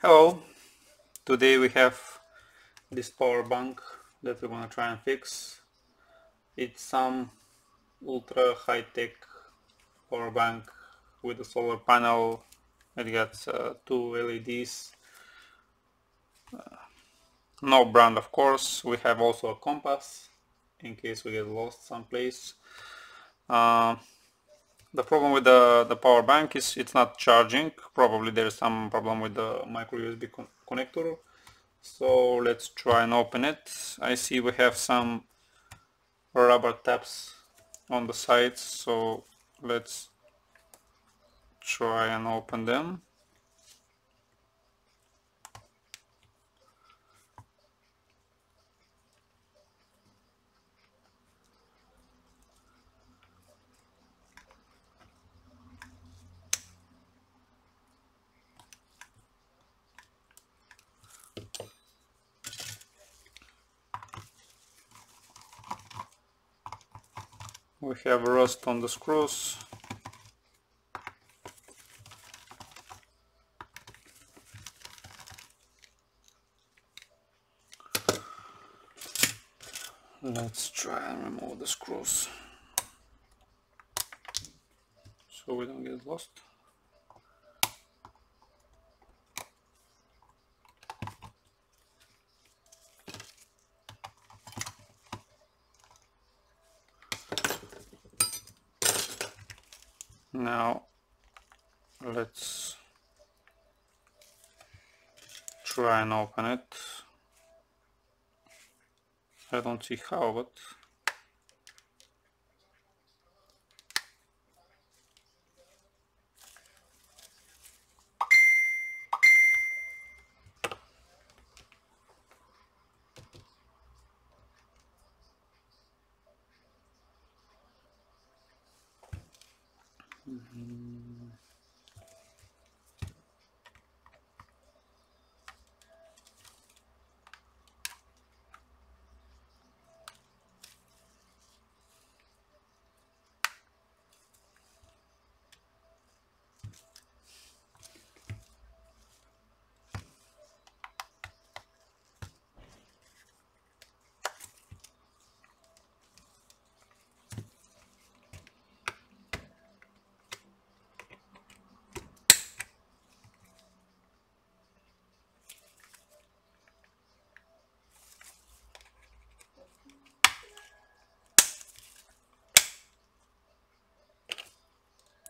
Hello, today we have this power bank that we're gonna try and fix. It's some ultra high-tech power bank with a solar panel. It got uh, two LEDs. Uh, no brand of course. We have also a compass in case we get lost someplace. Uh, the problem with the, the power bank is it's not charging. Probably there's some problem with the micro USB con connector. So let's try and open it. I see we have some rubber tabs on the sides. So let's try and open them. We have rust on the screws. Let's try and remove the screws so we don't get lost now let's try and open it. I don't see how but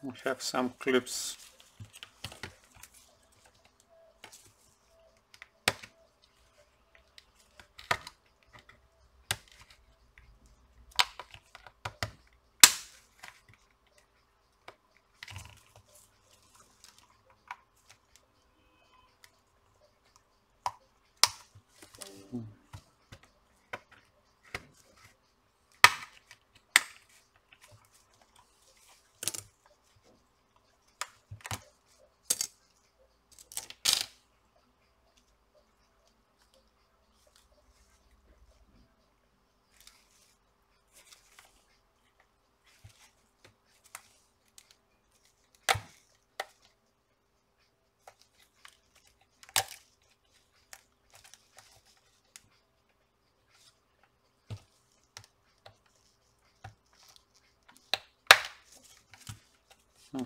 we have some clips Hmm.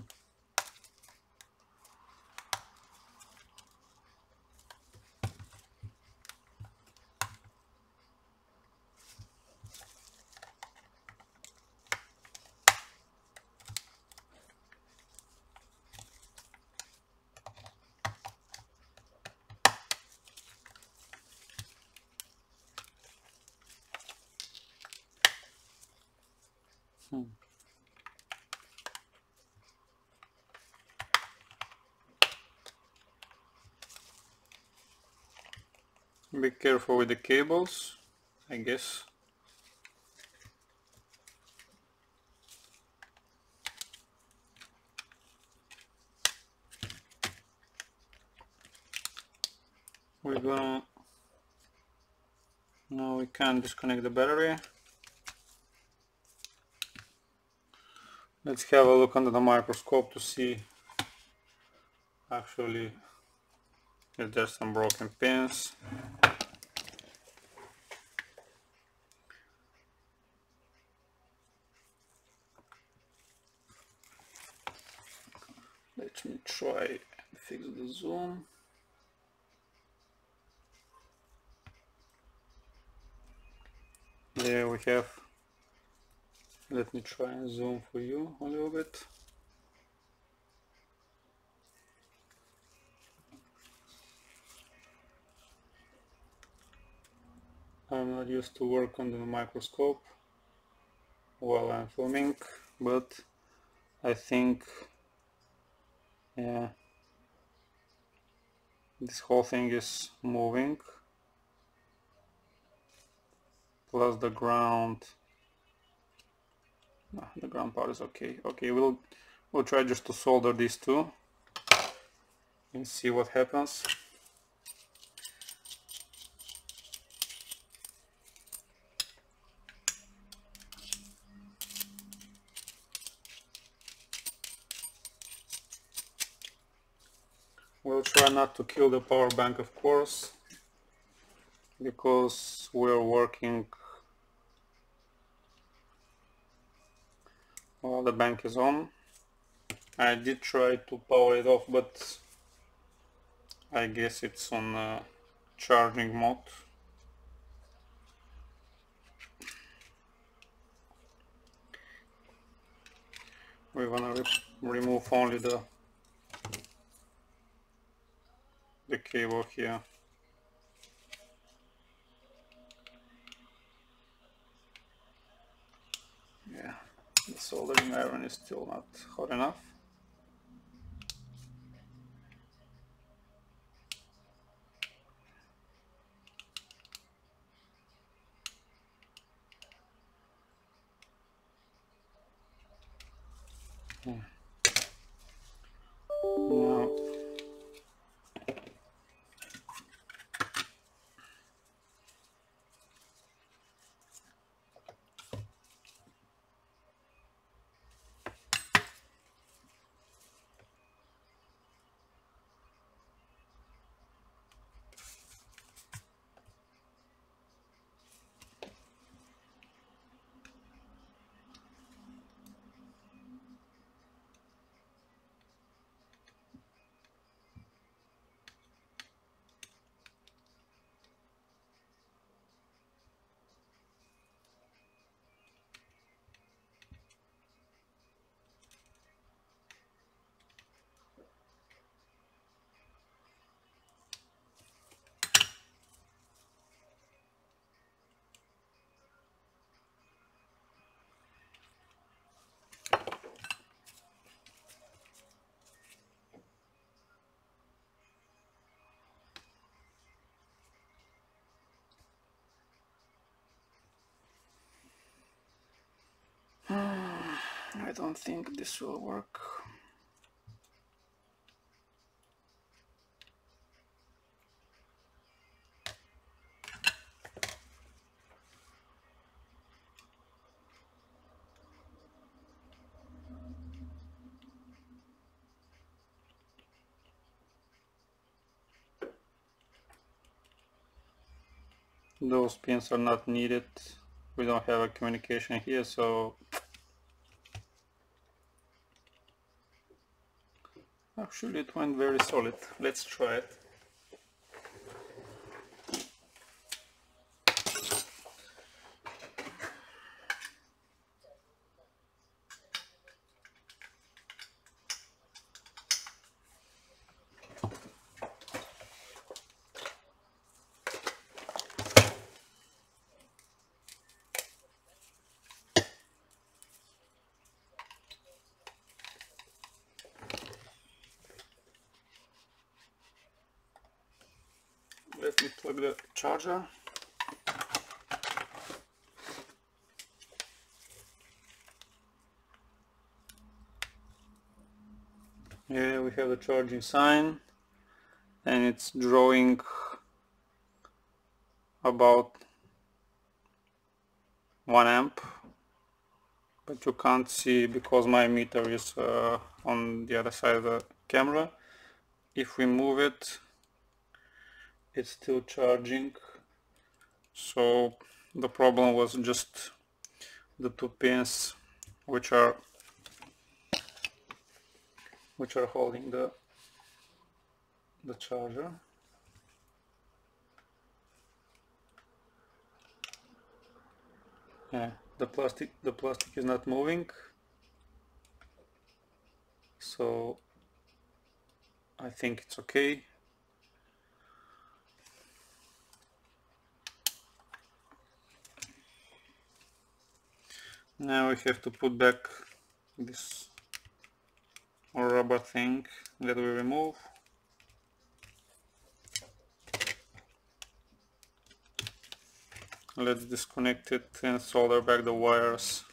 Hmm. Be careful with the cables, I guess. We're gonna... No, we can't disconnect the battery. Let's have a look under the microscope to see actually if There's some broken pins. Let me try fix the zoom. There we have, let me try and zoom for you a little bit. I'm not used to work under the microscope while I'm filming, but I think, yeah, this whole thing is moving plus the ground no, the ground part is okay. Okay we'll we'll try just to solder these two and see what happens. We'll try not to kill the power bank of course because we're working while the bank is on. I did try to power it off but I guess it's on uh, charging mode. We're gonna re remove only the the cable here. Yeah, the soldering iron is still not hot enough. Hmm. I don't think this will work. Those pins are not needed. We don't have a communication here, so Actually it went very solid. Let's try it. Plug the charger. Yeah we have the charging sign and it's drawing about 1 amp. But you can't see because my meter is uh, on the other side of the camera. If we move it it's still charging. So the problem was just the two pins which are which are holding the the charger. Yeah the plastic the plastic is not moving. So I think it's okay now we have to put back this rubber thing that we remove. Let's disconnect it and solder back the wires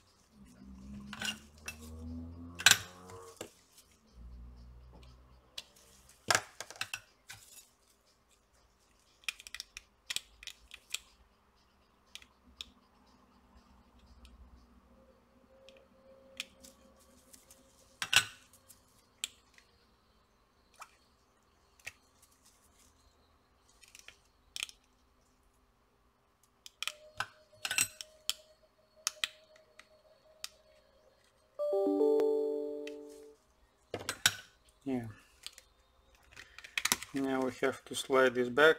yeah. Now we have to slide this back.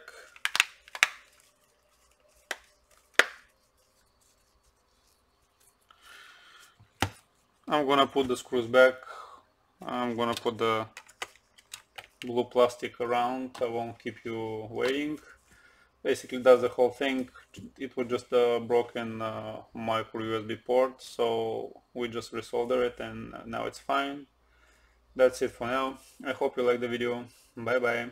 I'm gonna put the screws back. I'm gonna put the blue plastic around. I won't keep you waiting. Basically that's the whole thing. It was just a broken uh, micro USB port so we just resolder it and now it's fine that's it for now. I hope you liked the video. Bye bye